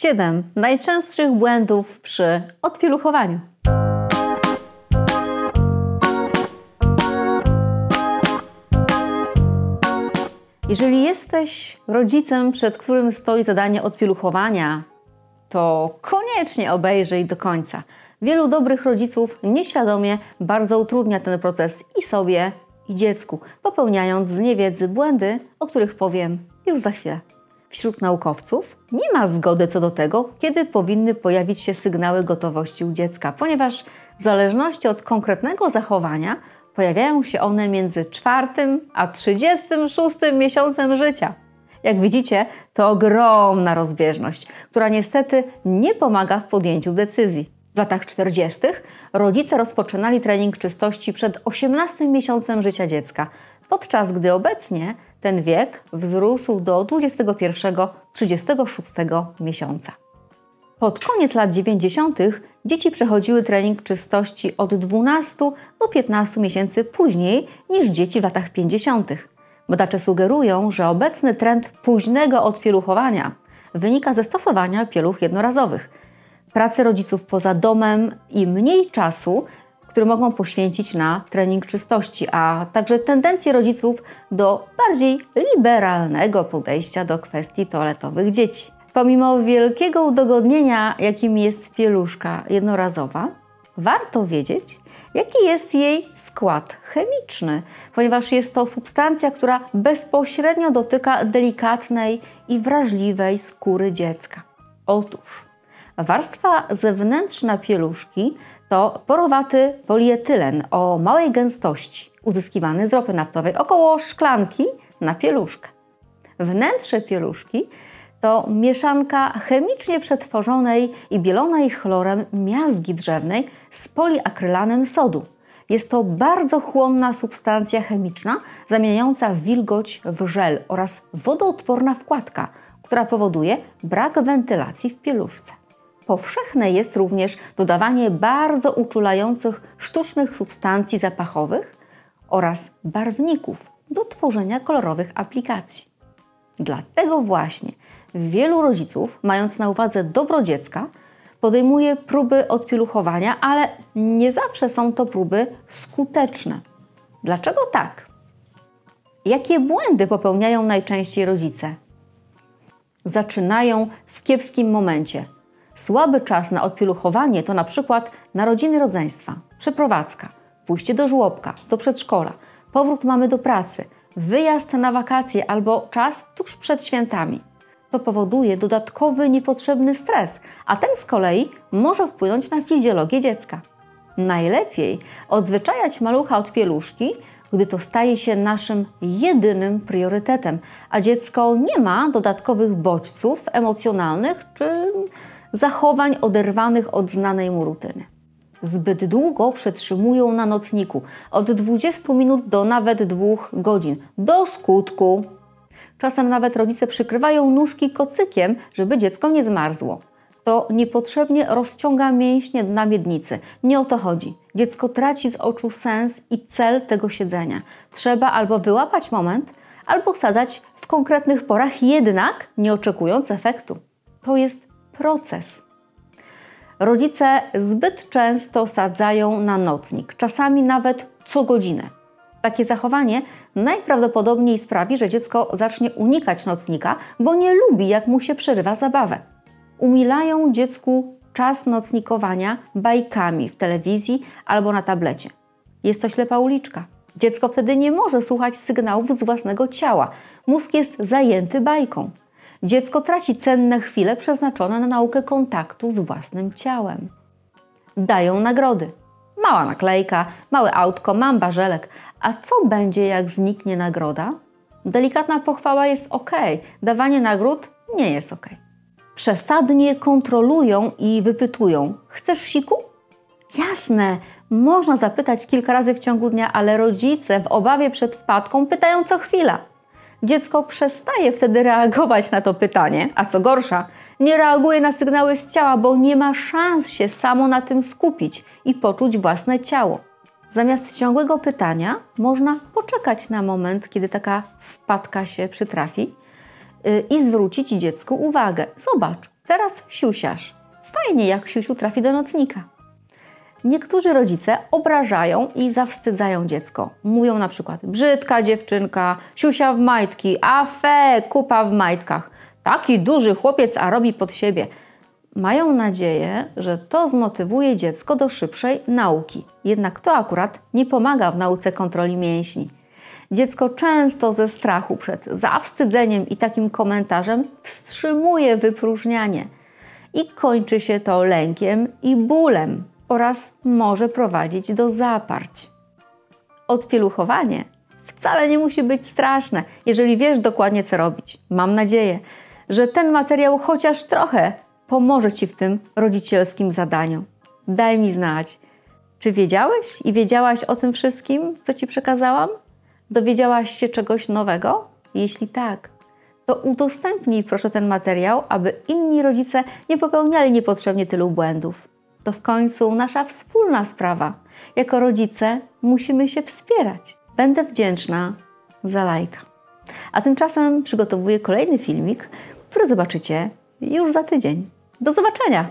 7 najczęstszych błędów przy odpieluchowaniu. Jeżeli jesteś rodzicem, przed którym stoi zadanie odpieluchowania, to koniecznie obejrzyj do końca. Wielu dobrych rodziców nieświadomie bardzo utrudnia ten proces i sobie, i dziecku, popełniając z niewiedzy błędy, o których powiem już za chwilę. Wśród naukowców nie ma zgody co do tego, kiedy powinny pojawić się sygnały gotowości u dziecka, ponieważ w zależności od konkretnego zachowania pojawiają się one między czwartym a 36 miesiącem życia. Jak widzicie, to ogromna rozbieżność, która niestety nie pomaga w podjęciu decyzji. W latach 40. rodzice rozpoczynali trening czystości przed 18 miesiącem życia dziecka, podczas gdy obecnie ten wiek wzrósł do 21-36 miesiąca. Pod koniec lat 90. dzieci przechodziły trening czystości od 12 do 15 miesięcy później niż dzieci w latach 50. Badacze sugerują, że obecny trend późnego odpieluchowania wynika ze stosowania pieluch jednorazowych, pracy rodziców poza domem i mniej czasu, który mogą poświęcić na trening czystości, a także tendencje rodziców do bardziej liberalnego podejścia do kwestii toaletowych dzieci. Pomimo wielkiego udogodnienia, jakim jest pieluszka jednorazowa, warto wiedzieć, jaki jest jej skład chemiczny, ponieważ jest to substancja, która bezpośrednio dotyka delikatnej i wrażliwej skóry dziecka. Otóż warstwa zewnętrzna pieluszki to porowaty polietylen o małej gęstości, uzyskiwany z ropy naftowej, około szklanki na pieluszkę. Wnętrze pieluszki to mieszanka chemicznie przetworzonej i bielonej chlorem miazgi drzewnej z poliakrylanem sodu. Jest to bardzo chłonna substancja chemiczna zamieniająca wilgoć w żel oraz wodoodporna wkładka, która powoduje brak wentylacji w pieluszce. Powszechne jest również dodawanie bardzo uczulających sztucznych substancji zapachowych oraz barwników do tworzenia kolorowych aplikacji. Dlatego właśnie wielu rodziców, mając na uwadze dobro dziecka, podejmuje próby odpieluchowania, ale nie zawsze są to próby skuteczne. Dlaczego tak? Jakie błędy popełniają najczęściej rodzice? Zaczynają w kiepskim momencie. Słaby czas na odpieluchowanie to na przykład narodziny rodzeństwa, przeprowadzka, pójście do żłobka, do przedszkola, powrót mamy do pracy, wyjazd na wakacje albo czas tuż przed świętami to powoduje dodatkowy, niepotrzebny stres, a ten z kolei może wpłynąć na fizjologię dziecka. Najlepiej odzwyczajać malucha od pieluszki, gdy to staje się naszym jedynym priorytetem, a dziecko nie ma dodatkowych bodźców emocjonalnych czy zachowań oderwanych od znanej mu rutyny. Zbyt długo przetrzymują na nocniku od 20 minut do nawet 2 godzin do skutku Czasem nawet rodzice przykrywają nóżki kocykiem, żeby dziecko nie zmarzło. To niepotrzebnie rozciąga mięśnie na miednicy. Nie o to chodzi. Dziecko traci z oczu sens i cel tego siedzenia. Trzeba albo wyłapać moment, albo sadzać w konkretnych porach, jednak nie oczekując efektu. To jest proces. Rodzice zbyt często sadzają na nocnik, czasami nawet co godzinę. Takie zachowanie najprawdopodobniej sprawi, że dziecko zacznie unikać nocnika, bo nie lubi, jak mu się przerywa zabawę. Umilają dziecku czas nocnikowania bajkami w telewizji albo na tablecie. Jest to ślepa uliczka. Dziecko wtedy nie może słuchać sygnałów z własnego ciała. Mózg jest zajęty bajką. Dziecko traci cenne chwile przeznaczone na naukę kontaktu z własnym ciałem. Dają nagrody. Mała naklejka, małe autko, mam barzelek, a co będzie, jak zniknie nagroda? Delikatna pochwała jest ok, dawanie nagród nie jest ok. Przesadnie kontrolują i wypytują: Chcesz siku? Jasne, można zapytać kilka razy w ciągu dnia, ale rodzice w obawie przed wpadką pytają co chwila. Dziecko przestaje wtedy reagować na to pytanie, a co gorsza, nie reaguje na sygnały z ciała, bo nie ma szans się samo na tym skupić i poczuć własne ciało. Zamiast ciągłego pytania, można poczekać na moment, kiedy taka wpadka się przytrafi yy, i zwrócić dziecku uwagę. Zobacz, teraz siusiasz. Fajnie, jak siusiu trafi do nocnika. Niektórzy rodzice obrażają i zawstydzają dziecko. Mówią na przykład brzydka dziewczynka, siusia w majtki, a fe, kupa w majtkach. Taki duży chłopiec, a robi pod siebie. Mają nadzieję, że to zmotywuje dziecko do szybszej nauki. Jednak to akurat nie pomaga w nauce kontroli mięśni. Dziecko często ze strachu przed zawstydzeniem i takim komentarzem wstrzymuje wypróżnianie. I kończy się to lękiem i bólem oraz może prowadzić do zaparć. Odpieluchowanie wcale nie musi być straszne, jeżeli wiesz dokładnie, co robić. Mam nadzieję, że ten materiał chociaż trochę pomoże Ci w tym rodzicielskim zadaniu. Daj mi znać, czy wiedziałeś i wiedziałaś o tym wszystkim, co Ci przekazałam? Dowiedziałaś się czegoś nowego? Jeśli tak, to udostępnij proszę ten materiał, aby inni rodzice nie popełniali niepotrzebnie tylu błędów. To w końcu nasza wspólna sprawa. Jako rodzice musimy się wspierać. Będę wdzięczna za lajka. A tymczasem przygotowuję kolejny filmik, który zobaczycie już za tydzień. Do zobaczenia!